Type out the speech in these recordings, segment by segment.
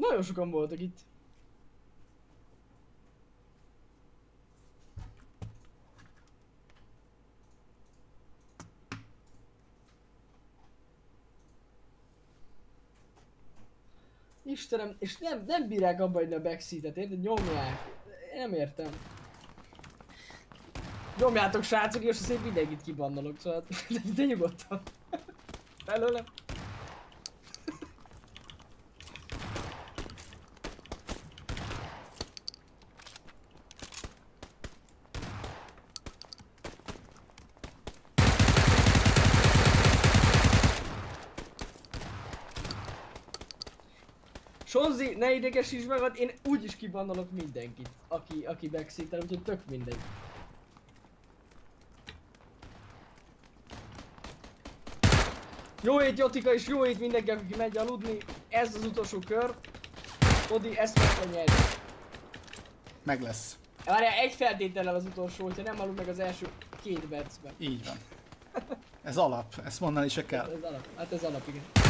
Nagyon sokan voltak itt. Istenem, és nem, nem bírják abba a backseat-et, érted? Nyomják. Nem értem. Nyomjátok srácok, és szép mindenkit kibannolok, szóval de, de nyugodtan. Felőlem. Ne idegesíts magad, én úgyis kibannolok mindenkit, aki, aki backseat úgyhogy tök mindegy. Jó hét Jotika és jó hét mindenki, aki megy aludni. Ez az utolsó kör. Odi, ezt meg kell nyerni. Meg lesz. Várjál, egy feltétellel az utolsó, hogyha nem alud meg az első két percben. Így van. Ez alap, ezt mondani se kell. Ez alap, hát ez alap, igen.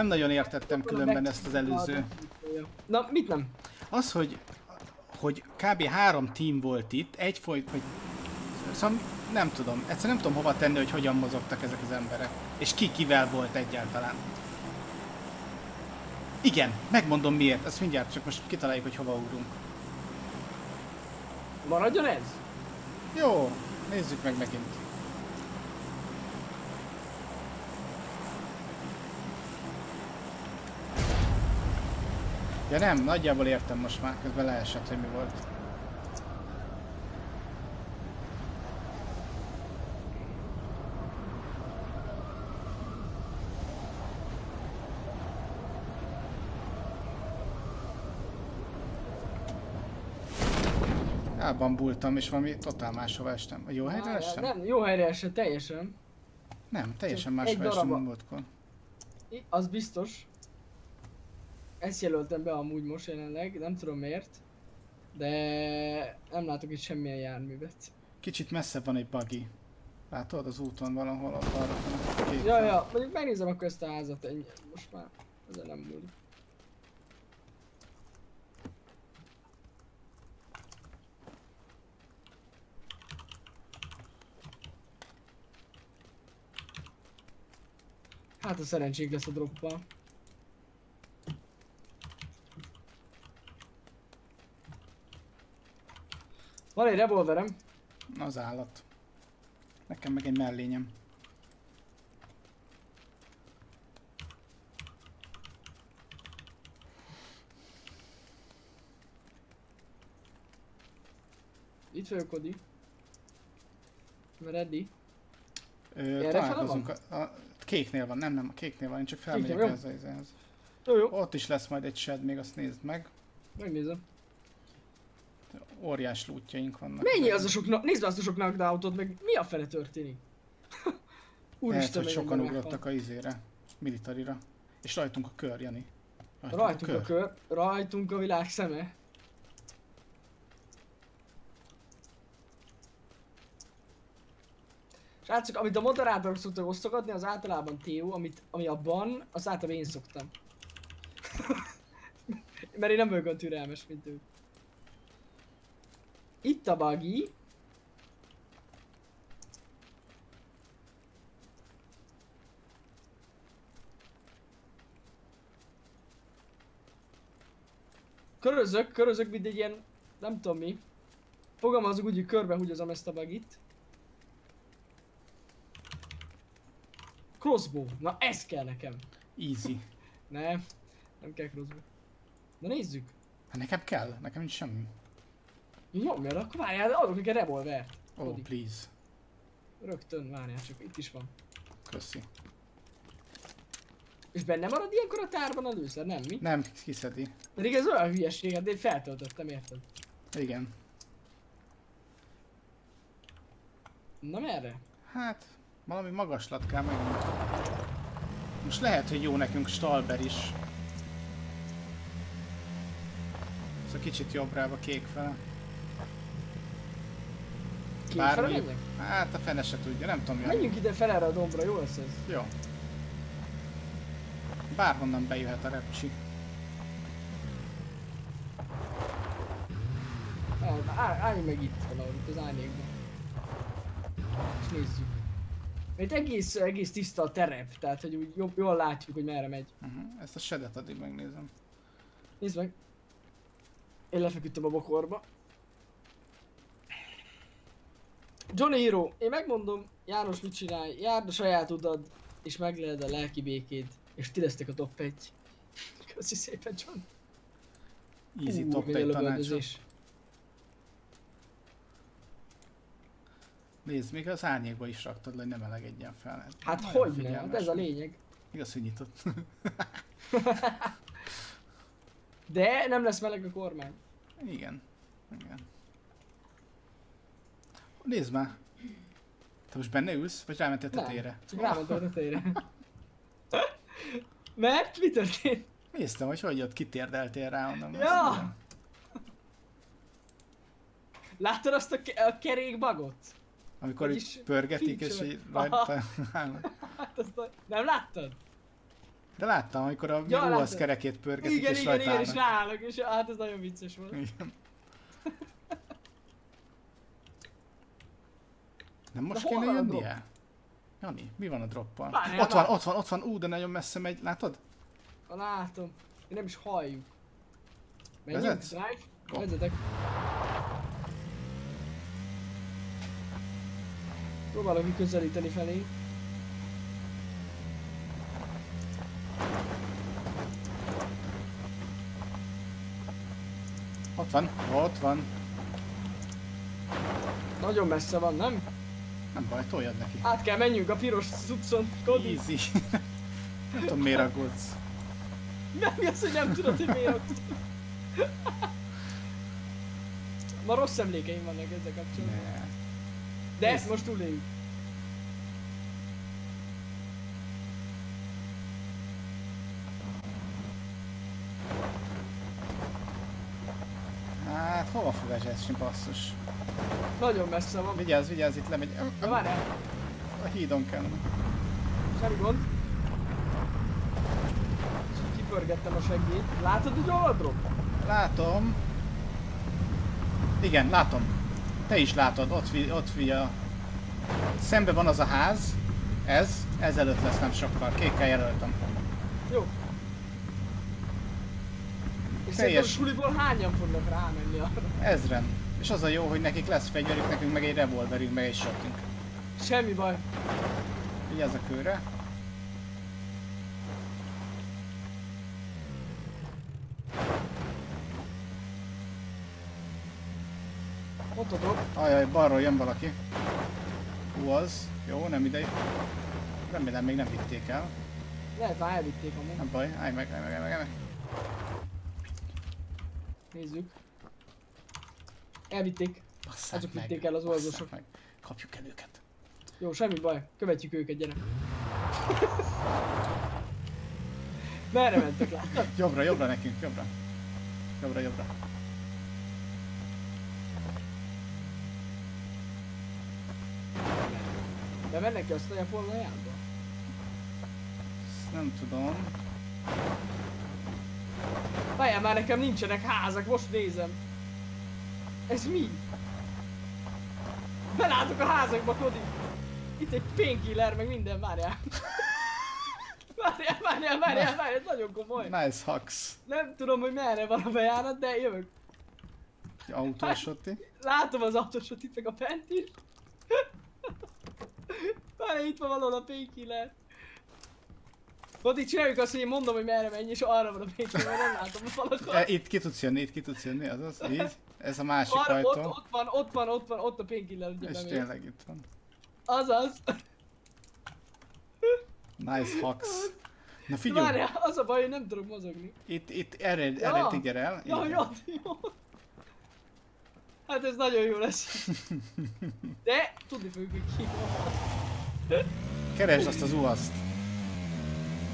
Nem nagyon értettem különben ezt az előző. Na, mit nem? Az, hogy, hogy kb. három team volt itt, egy folyt, hogy... Szóval nem tudom, egyszerűen nem tudom hova tenni, hogy hogyan mozogtak ezek az emberek. És ki kivel volt egyáltalán. Igen, megmondom miért, ezt mindjárt csak most kitaláljuk, hogy hova ugrunk. Maradjon ez? Jó, nézzük meg megint. Ja nem, nagyjából értem most már, közben leesett, hogy mi volt. Elbambultam, és valami totál máshova estem. A jó helyre estem? Nem, jó helyre esett, teljesen. Nem, teljesen máshova estem, mint múltkor. Az biztos. Ezt jelöltem be amúgy most jelenleg, nem tudom miért. De nem látok itt semmilyen járművet. Kicsit messze van egy buggy. Látod az úton valahol ott arra van Ja, ja, mondjuk megnézem akkor ezt a házat ennyi. Most már ezzel nem múlik. Hát a szerencsénk lesz a droppal. Van egy revolverem. Az állat. Nekem meg egy mellényem. Itt vagyok, Odi. Ready. Ö, találkozunk. A, a, kéknél van, nem, nem, a kéknél van, én csak felmegyek ezzel, ezzel. Jó, jó. Ott is lesz majd egy shed, még azt nézd meg. Megnézem óriás lútjaink vannak. Mennyi az a sok, nézd azt a sok knockdown meg mi a fele történik? Úristen, hogy sokan ugrottak a izére, militarira. És rajtunk a kör, Jani. Rajtunk, rajtunk a, kör. a kör, rajtunk a világ szeme. Srácok, amit a moderátorok szoktak osztogatni, az általában Theo, amit, ami a ban, az általában én szoktam. Mert én nem vagyok olyan türelmes, mint ő. Itt a buggy. Körözök, körözök, mint egy ilyen, nem tudom mi. Fogalmazok úgy, hogy körbehúgyozom ezt a bagit. Crossbow. Na ez kell nekem. Easy. nem, nem kell crossbow. Na nézzük. Hát nekem kell, nekem nincs semmi. Jó, mert akkor várjál, adok neki revolvert. Oh, Odi. please. Rögtön, várjál csak, itt is van. Köszi. És benne marad ilyenkor a tárban a lőszer, nem mi? Nem, kiszedi. Pedig ez olyan hülyeség, hát én feltöltöttem, érted? Igen. Na merre? Hát, valami magaslat kell meg. Most lehet, hogy jó nekünk Stalber is. Szóval kicsit jobbrába, kék fele. Kétfele Bármi. menjek? Hát a fene se tudja, nem tudom. Menjünk ide fel erre a dombra, jó lesz ez? Jó. Bárhonnan bejöhet a repcsi. Áll- áll- Álljunk meg itt valahogy, itt az árnyékban. És nézzük. Itt egész, egész tiszta a terep, tehát hogy úgy jobb, jól látjuk, hogy merre megy. Uh-huh. Ezt a sedet addig megnézem. Nézd meg. Én lefeküdtem a bokorba. Johnny Hero, én megmondom, János mit csinálj, járd a saját utad, és megleled a lelki békéd, és ti lesztek a top 1. Köszi szépen, John. Easy Ú, top milyen 1 tanácsa. lövöldözés. Nézd, még az árnyékba is raktad hogy nem elegedjen fel. Hát Nagyon hogy ne, hát ez a lényeg. Igaz, hogy nyitott. De nem lesz meleg a kormány. Igen. Igen. Nézd már. Te most benne ülsz, vagy rámentél Nem, tetejére? Csak rámentem a tetejére. Mert mi történt? Néztem, hogy hogy ott kitérdeltél rá onnan. Ja! Láttad azt a, ke- a kerékbagot? Amikor Vagyis így pörgetik, és így rajta. Hát azt a... Nem láttad? De láttam, amikor a Ja, láttam. kerekét pörgetik, igen, és igen, rajta igen, és állnak. ráállnak, és hát ez nagyon vicces volt. Igen. Nem most De kéne jönnie? Jani, mi van a droppal? Várjál, Ott van, ott van, ott van, ú, de nagyon messze megy, látod? Ha látom. Én nem is halljuk. Menjünk, Vezetsz? Vezetek. Próbálok kiközelíteni felé. Ott van, ott van. Nagyon messze van, nem? Nem baj, toljad neki. Át kell menjünk a piros cuccon, Cody. Easy. Nem tudom miért aggódsz. Nem, mi az, hogy nem tudod, hogy miért ott. Ma rossz emlékeim vannak ezzel kapcsolatban. Ne. De Nézd. most túléljük. Hát hova fog esni basszus? Nagyon messze van. Vigyázz, vigyázz, itt lemegy. Várjál, A hídon kell. semmi gond. Kipörgettem a seggét. Látod, hogy hol drop? Látom. Igen, látom. Te is látod, ott, vi, ott vi a... Szembe van az a ház. Ez, ezelőtt lesz nem sokkal. Kékkel jelöltem. Jó. És szerintem a Teljes. suliból hányan fognak rámenni arra? Ezren. És az a jó, hogy nekik lesz fegyverük, nekünk meg egy revolverünk, meg egy shotunk. Semmi baj. Vigyázz a kőre. Ott a drop. Ajaj, balról jön valaki. Hú az. Jó, nem ide. Remélem még nem vitték el. Lehet már elvitték amúgy. Nem baj, állj meg, állj meg, állj meg, állj meg. Nézzük. Elvitték. Basszák Azok meg, vitték el az oldalsok. meg. Kapjuk el őket. Jó, semmi baj. Követjük őket, gyere. Merre mentek láttad? Jobbra, jobbra nekünk, jobbra. Jobbra, jobbra. Bemennek ki azt a forgaljába? Nem tudom. Várjál már nekem nincsenek házak, most nézem. Ez mi? Belátok a házakba, Kodi. Itt egy painkiller, meg minden, várjál. Várjál, várjál, várjál, várjál, ez nagyon komoly. Nice hacks. Nem tudom, hogy merre van a bejárat, de jövök. Autósotti. Látom az autósot itt meg a fent is. Várjál, itt van valahol a painkiller. Kodi, csináljuk azt, hogy én mondom, hogy merre menj, és arra van a painkiller, nem látom a falakat. Itt ki tudsz jönni, itt ki tudsz jönni, azaz, így. Ez a másik Arra, ott, ajtó. ott van, ott van, ott van, ott a painkiller, És tényleg itt van. Azaz. Nice hacks. Na figyelj, Várjál, az a baj, hogy nem tudok mozogni. itt, itt erre, Ja. erre tiger el. Ja, Igen. jó. Hát ez nagyon jó lesz. De tudni fogjuk, hogy ki van. Keresd azt az uaszt.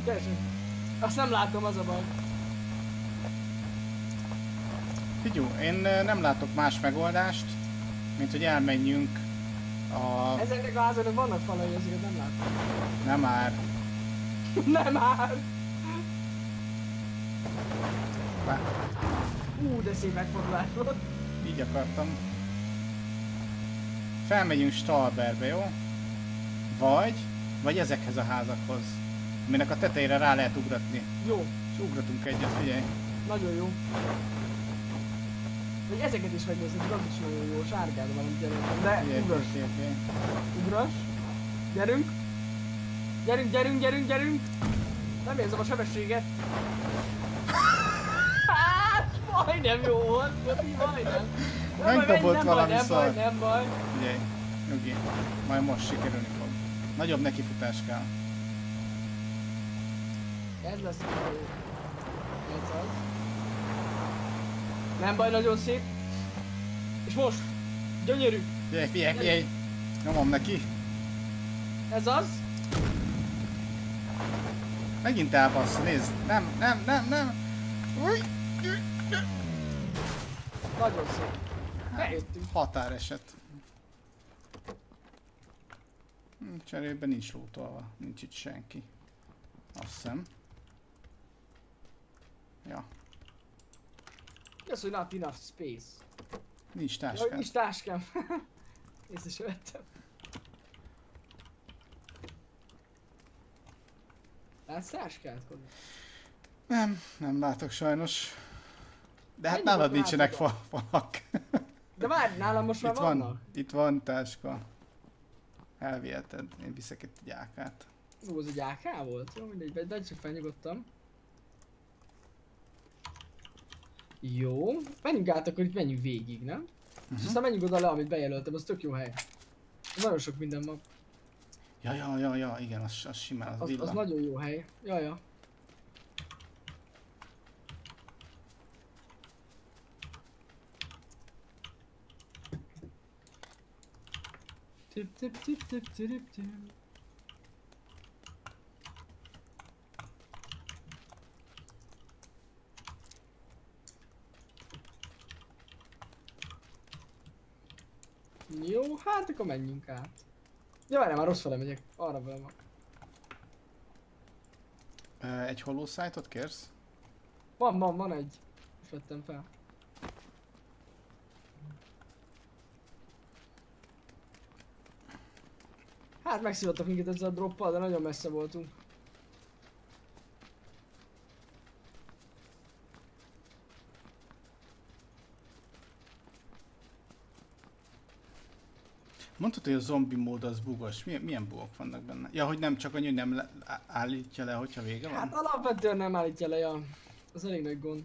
Keresem. Azt nem látom, az a baj. Figyú, én ö, nem látok más megoldást, mint hogy elmenjünk a... Ezeknek a házaknak vannak falai, ezeket nem látom. Nem már. nem már! Vá- Ú, de szép megfordulás volt. Így akartam. Felmegyünk Stalberbe, jó? Vagy, vagy ezekhez a házakhoz, aminek a tetejére rá lehet ugratni. Jó, És ugratunk egyet, figyelj. nagyon jó. Vagy ezeket is megnézzük, az is nagyon jó, sárgában van, amit jelöltem. De ugras, ugras. Gyerünk. Gyerünk, gyerünk, gyerünk, gyerünk. Nem érzem a sebességet. Hát, majdnem jó volt, Göpi, majdnem. Nem baj, Megdobott menj, nem baj, valami nem baj, nem baj. Figyelj, nyugi. Majd most sikerülni fog. Nagyobb nekifutás kell. Ez lesz a jó. Ez az. Nem baj, nagyon szép. És most, gyönyörű. Figyelj, figyelj, figyelj. Nyomom neki. Ez az. Megint elbassz, nézd. Nem, nem, nem, nem. Új. Nagyon szép. Bejöttünk. Határeset. Hm, Cserébe nincs lótolva, nincs itt senki. Azt hiszem. Ja, Az, hogy not enough space. nincs Jaj, táskám. nincs táskám. Észre sem vettem. Látsz táskát? Nem, nem látok sajnos. De hát Mennyi nálad nincsenek fa falak. De várj, nálam most már Itt vannak. van, itt van táska. Elviheted, én viszek itt egy ákát. Ú, az egy AK volt? Jó, mindegy, de- de csak felnyugodtam. Jó, menjünk át, akkor itt menjünk végig, nem? És Uh-huh. aztán menjünk oda le, amit bejelöltem, az tök jó hely. Nagyon sok minden van. Ja, ja, ja, ja, igen, az, az simán, az, Az, villa. az nagyon jó hely. Ja, ja. Tip, tip, tip, tip, tip, tip. Jó, hát akkor menjünk át. Ja, várjál, már rossz fele megyek. Arra. Ö, Egy holószájtot kérsz? Van, van, van egy. Most vettem fel. Hát megszívottak minket ezzel a droppal, de nagyon messze voltunk. Mondtad, hogy a zombi mód az bugos. Milyen, milyen bugok vannak benne? Ja, hogy nem csak annyi, hogy nem le, állítja le, hogyha vége van? Hát alapvetően nem állítja le, ja. Az elég nagy gond.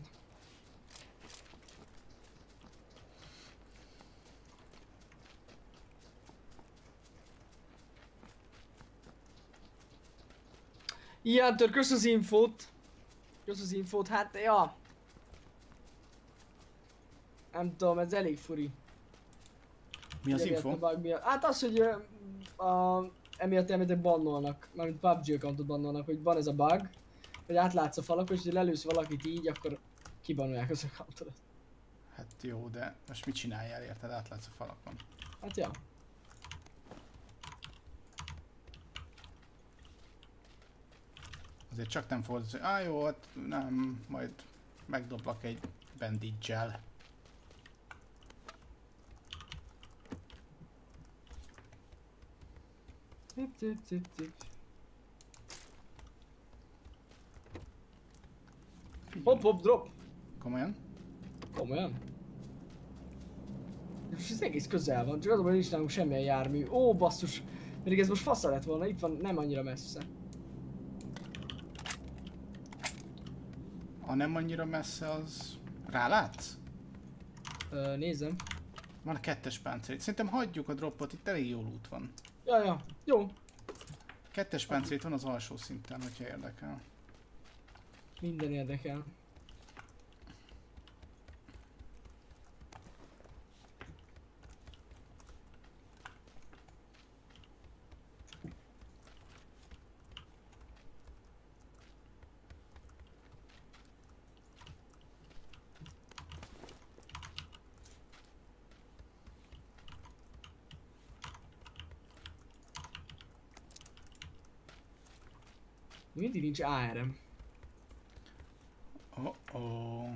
Ilyen tör, kösz az infót. Kösz az infót, hát ja. Nem tudom, ez elég furi. Mi az info? Hát az, hogy a, emiatt elméletek bannolnak, mármint PUBG accountot bannolnak, hogy van ez a bug, hogy átlátsz a falakon, és hogy lelősz valakit így, akkor kibannolják az accountodat. Hát jó, de most mit csináljál érted? Átlátsz a falakon. Hát ja. Azért csak nem fordulsz, hogy á jó, hát nem, majd megdoblak egy bandage-el. Tip, tip, tip, tip. Hop, hop, drop. Komolyan? Komolyan? És ez egész közel van, csak az, hogy nincs nálunk semmilyen jármű. Ó, basszus! Pedig ez most fasza lett volna, itt van, nem annyira messze. Ha nem annyira messze, az... Rálátsz? Ö, nézem. Van a kettes páncél. Szerintem hagyjuk a droppot, itt elég jó út van. Ja, ja, jó. Kettes páncél itt van az alsó szinten, hogyha érdekel. Minden érdekel. Mindig nincs ARM. Oh, oh.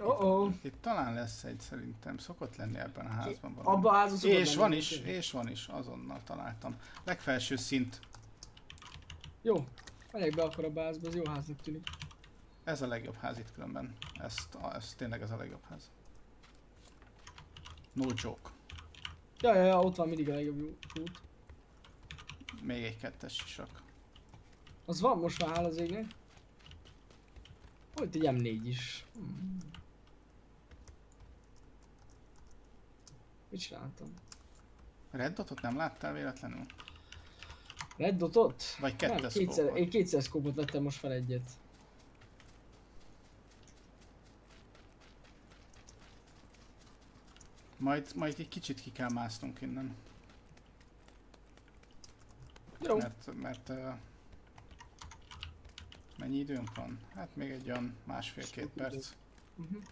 Oh oh. Itt talán lesz egy szerintem, szokott lenni ebben a házban valami. Abba a házban szokott És lenni van is, és van is, azonnal találtam. Legfelső szint, Jó. Megyek be akkor a bázba, az jó háznak tűnik. ez a legjobb ház itt különben. Ezt, a- ez tényleg ez a legjobb ház. No joke. Ja, ja, ja, ott van mindig a legjobb út. Még egy kettes sisak. Az van most már az égnek. Hogy egy M4 is. Hmm. Mit csináltam? Red dotot nem láttál véletlenül? Red dotot? Vagy kettes kétszer, én kétszer szkópot vettem most fel egyet. Majd, majd egy kicsit ki kell másznunk innen. Jó. Mert, mert uh, mennyi időnk van? Hát még egy olyan másfél-két Sok idő. perc. Uh-huh.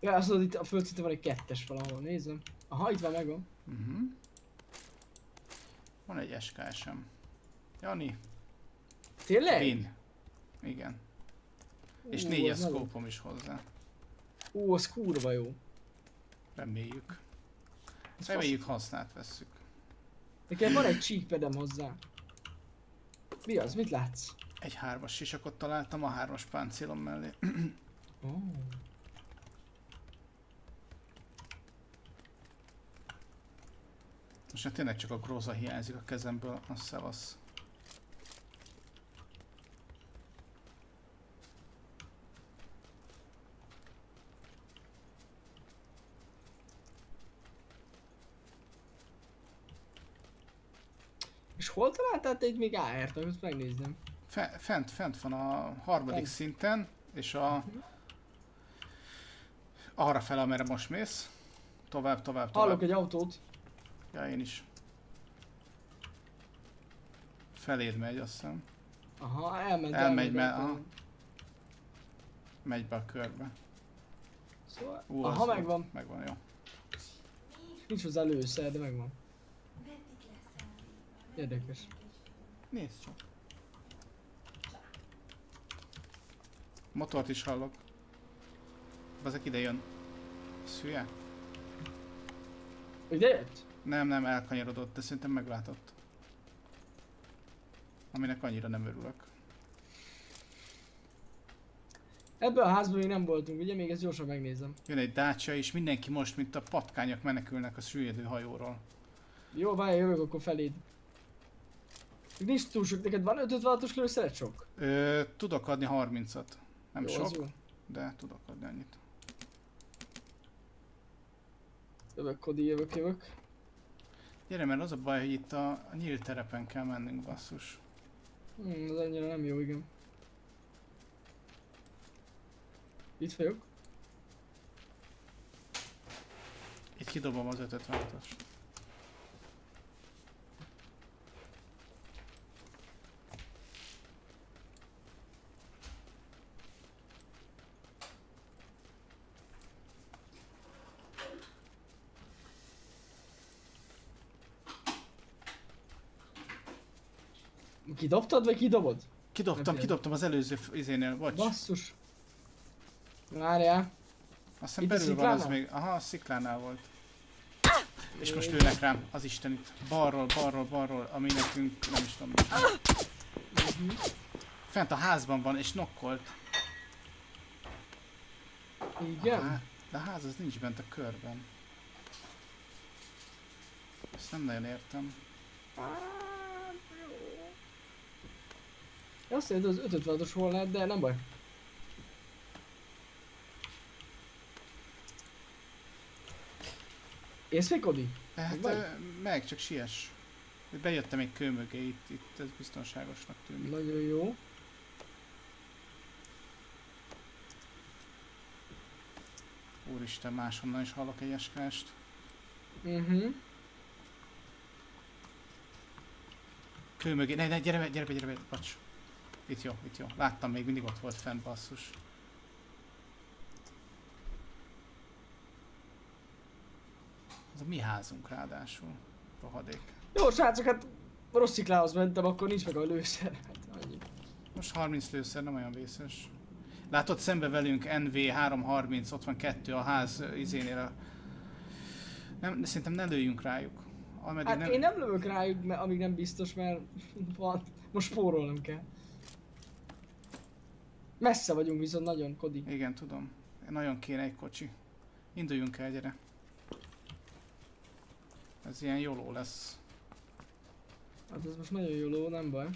Ja, azt mondod, itt a földszinten van egy kettes valahol, nézem. Aha, itt van megvan. Uh-huh. Van egy SKSM. Jani, Tényleg? Win. Igen. És Ú, négyes az nagyon- szkópom is hozzá. Ú, az kurva jó. Reméljük. Ez Reméljük hasznát vesszük. Nekem van egy cheekpadem hozzá. Mi az? Mit látsz? Egy hármas sisakot találtam a hármas páncélom mellé. Oh. Most már tényleg csak a gróza hiányzik a kezemből, a szevasz. És hol találtál te itt még AR-t? Azt megnézném. Fe, fent, fent van a harmadik Fent. szinten, és a... Arra fel, amerre most mész. Tovább, tovább, tovább. Hallok egy autót. Ja, én is. Feléd megy, azt hiszem. Aha, elment. Elmegy, mert- aha. Megy be a körbe. Szóval, Ú, aha, megvan. Megvan, jó. Nincs hozzá lőszer, de megvan. Érdekes. Nézd csak. Motort is hallok. Ezek ide jön. Szülye? Ide jött? Nem, nem, elkanyarodott, de szerintem meglátott. Aminek annyira nem örülök. Ebben a házban még nem voltunk, ugye? Még ezt gyorsan megnézem. Jön egy Dacia és mindenki most, mint a patkányok menekülnek a süllyedő hajóról. Jó, várj, jövök akkor feléd. Nincs túl sok, neked van 556-os lőszeret sok? Ö, tudok adni 30-at. Nem jó, sok, jó. de tudok adni annyit. Jövök, Kodi, jövök, jövök. Gyere, mert az a baj, hogy itt a, a nyílt terepen kell mennünk, basszus. Hmm, az annyira nem jó, igen. Itt vagyok. Itt kidobom az 556-os. Kidobtad, vagy kidobod? Kidobtam, Nem kidobtam az előző izénél, bocs. Basszus. Várjál. Azt hiszem belül van az még. Aha, a sziklánál volt. És most lőnek rám, az Isten itt. Balról, balról, balról, ami nekünk nem is tudom. Fent a házban van és nokkolt. Igen? Há, de a ház az nincs bent a körben. Ezt nem nagyon értem. Én Azt mondja, az 556-os hol lehet, de nem baj. Ész még, Kodi? Hát Meg csak siess. Bejöttem egy kő mögé, itt, itt ez biztonságosnak tűnik. Nagyon jó. Úristen, máshonnan is hallok egy eskást. Mhm. Kő mögé, ne, ne, gyere be, gyere be, gyere be, bocs. Itt jó, itt jó. Láttam, még mindig ott volt fent, basszus. Ez a mi házunk ráadásul. Rohadék. Jó, srácok, hát rossz sziklához mentem, akkor nincs meg a lőszer. Hát annyi. Most 30 lőszer nem olyan vészes. Látod szembe velünk NV330, ott van kettő a ház izénél a... Nem, szerintem ne lőjünk rájuk. Ameddig Hát nem... én nem lövök rájuk, mert, amíg nem biztos, mert van. Most spórolnom kell. Messze vagyunk viszont nagyon, Kodi. Igen, tudom. Nagyon kéne egy kocsi. Induljunk el, gyere. Ez ilyen jóló lesz. Hát ez most nagyon jó ló, nem baj.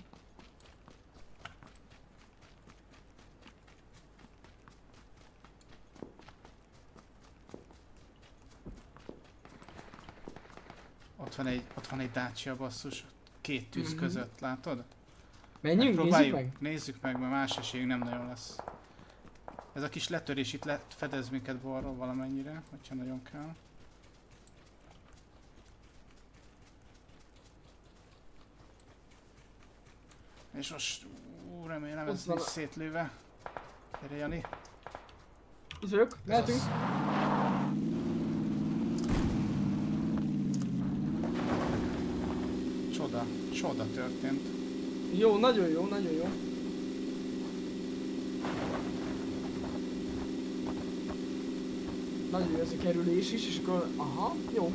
Ott van egy, ott van egy Dacia basszus. Két tűz Mhm. között, látod? Menjünk, nézzük Próbáljuk, meg. Nézzük meg, mert más esélyünk nem nagyon lesz. Ez a kis letörés itt le, fedez minket balról valamennyire, hogyha nagyon kell. És most, ú, remélem ez nincs szétlőve. Gyere Jani. Itt vagyok, mehetünk. Csoda, csoda történt. Jó, nagyon jó, nagyon jó. Nagyon jó ez a kerülés is, és akkor... Aha, jó.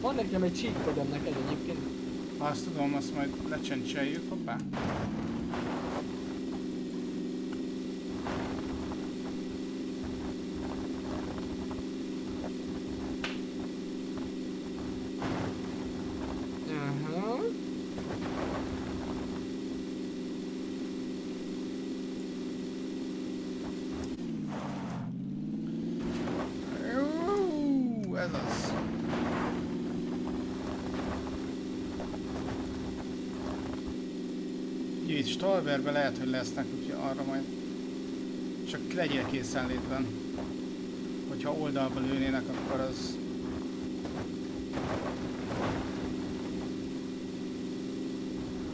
Van nekem egy cheat codem neked egyébként. Azt tudom, azt majd lecsencseljük, hoppá. Aha. Ú, Ez az. Jó, Itt Stalberbe lehet, hogy lesznek, úgyhogy arra majd csak legyél készenlétben. Hogyha oldalba lőnének, akkor az...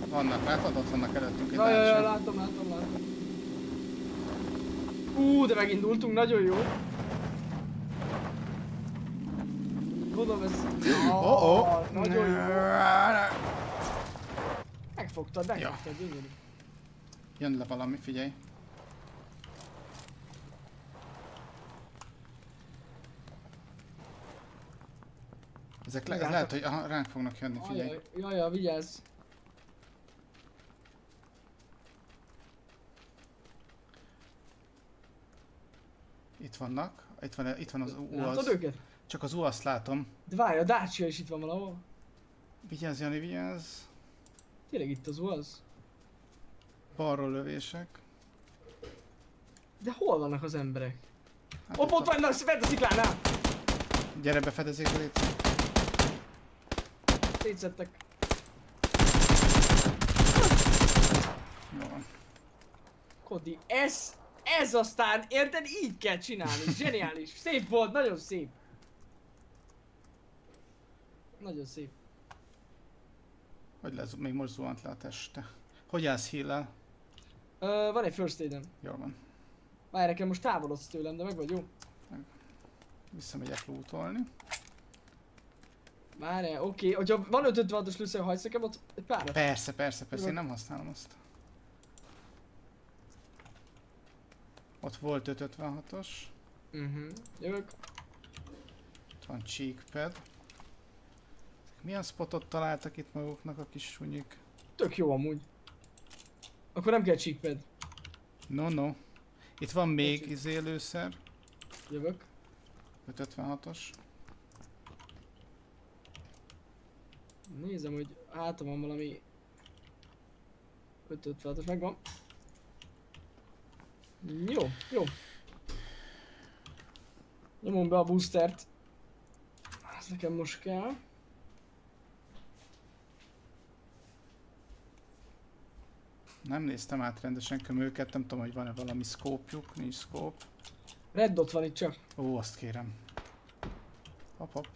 Vannak, látod? Ott vannak előttünk egy Dacia. látom, látom, látom. Ú, de megindultunk, nagyon jó. Gondolom ez... Oh, oh. Ah, Nagyon jó. Megfogtad, megfogtad, gyönyörű. Jön le valami, figyelj. Ezek le, ez lehet, hogy aha, ránk fognak jönni, figyelj. Ajaj, jaj, vigyázz. Itt vannak. Itt van, itt van az Látod UAZ. őket? Csak az UAZ látom. De várj, a Dacia is itt van valahol. Vigyázz, Jani, vigyázz. Tényleg itt az az. Balról lövések. De hol vannak az emberek? Hát itt ott a- vannak, a sziklánál! Gyere befedezékbe légy. Szétszettek. Kodi, ez, ez aztán, érted? Így kell csinálni. Zseniális. Szép volt, nagyon szép. Nagyon szép. Hogy lesz, még most zuhant le a teste. Hogy állsz heal Ö, van egy first aid Jól van. Várj, nekem most távolodsz tőlem, de meg vagy jó? Visszamegyek lootolni. Várj, oké. Hogyha van 556-os lőszer, hajsz nekem ott egy párat. Persze, persze, persze, én nem használom azt. Ott volt 556-os. Mhm. Jövök. Ott van cheekpad. Milyen spotot találtak itt maguknak a kis sunyik? Tök jó amúgy. Akkor nem kell cheekpad. No, no. Itt van még izélőszer. Jövök. 556-os. Nézem, hogy hátam van valami 556-os, megvan. Jó, jó. Nyomom be a boostert. Ez nekem most kell. Nem néztem át rendesen kömőket, nem tudom, hogy van-e valami szkópjuk, nincs szkóp. Red dot van itt csak. Ó, azt kérem. Hop, hop.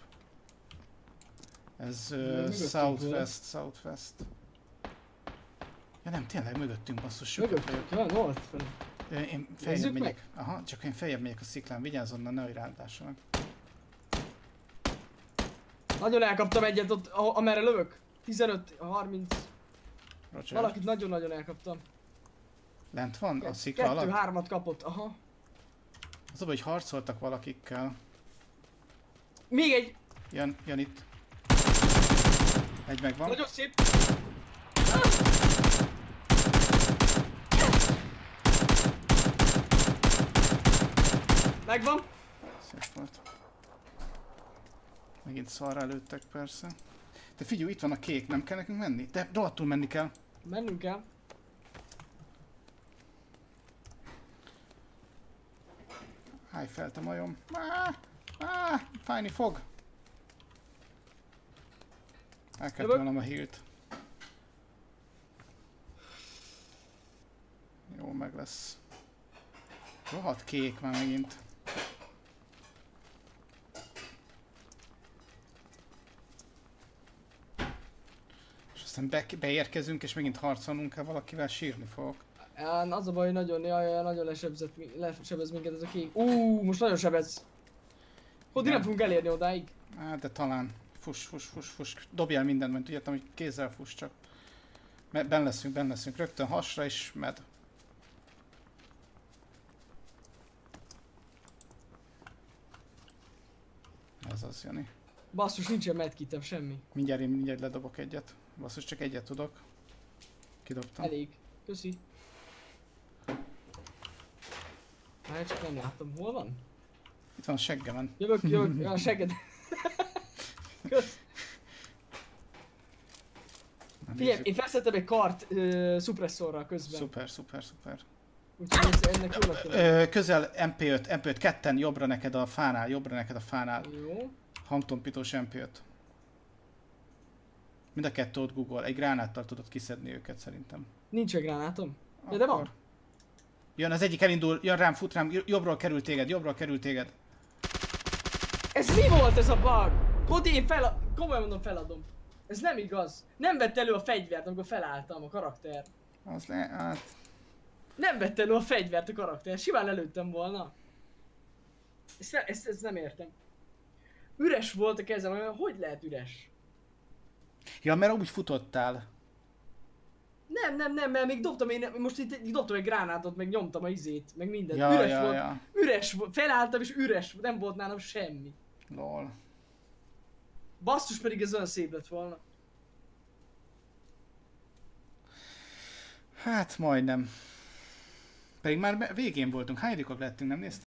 Ez uh, Southwest, Southwest. Ja nem, tényleg mögöttünk basszus. Mögöttünk, felé. Ö, Én feljebb meg. megyek. Aha, csak én feljebb megyek a sziklán, vigyázz onnan, nehogy rántássanak. Nagyon elkaptam egyet ott, amerre lövök. 15, 30. Roger. Valakit nagyon-nagyon elkaptam. Lent van? A szikla Kettő, alatt? hármat kapott, aha. Az hogy harcoltak valakikkel. Még egy, Jön, jön itt. Egy megvan. nagyon szép. Megvan. Szép volt. Megint szarra lőttek persze. De figyelj, itt van a kék, nem kell nekünk menni? De rohadtul menni kell. Mennünk kell. Állj fel, te majom. Á, á, fájni fog. El kell tolnom a hílt. Jó, meg lesz. Rohadt kék már megint. Aztán be, beérkezünk, és megint harcolnunk kell valakivel, sírni fogok. Á, Az a baj, hogy nagyon, jaj, jaj, nagyon lesebzett, lesebez minket ez a kék. Ú, most nagyon sebez. Hogy Igen. nem fogunk elérni odáig. Á, de talán. Fuss, fuss, fuss, fuss. Dobjál mindent, mert tudjátok, hogy kézzel fuss csak. Mert ben leszünk, ben leszünk. Rögtön hasra is med. Ez az, Jani. Basszus, nincsen medkitem, semmi. Mindjárt én mindjárt ledobok egyet. Basszus, csak egyet tudok. Kidobtam. Elég. Köszi. Hát csak nem látom. Hol van? Itt van a seggemen. Jövök, jövök, a seged. Kösz. Figyelj, én feszettem egy kart uh, szupresszorral közben. Szuper, szuper, szuper. Úgyhogy ez, ennek. Ö, közel MP5, MP5 ketten jobbra neked a fánál, jobbra neked a fánál. Jó. Hangtompítós MP5. Mind a kettő ott Google. Egy gránáttal tudod kiszedni őket szerintem. Nincs egy gránátom. Ja, de van. Jön, az egyik elindul, jön rám, fut rám, jobbról kerül téged, jobbról kerül téged. Ez mi volt ez a bug? Kodi, én fel, komolyan mondom feladom. Ez nem igaz. Nem vett elő a fegyvert, amikor felálltam a karakter. Az le, hát, Nem vett elő a fegyvert a karakter, simán előttem volna. Ezt, ezt, ezt nem értem. Üres volt a kezem, olyan, hogy lehet üres? ja, mert úgy futottál. Nem, nem, nem, mert még dobtam én, most itt dobtam egy gránátot, meg nyomtam a izét, meg mindent. Ja, üres ja, volt, ja. üres volt, felálltam és üres, nem volt nálam semmi. Lol. Basszus pedig ez olyan szép lett volna. Hát majdnem. Pedig már végén voltunk, hányadikak lettünk, nem néztem?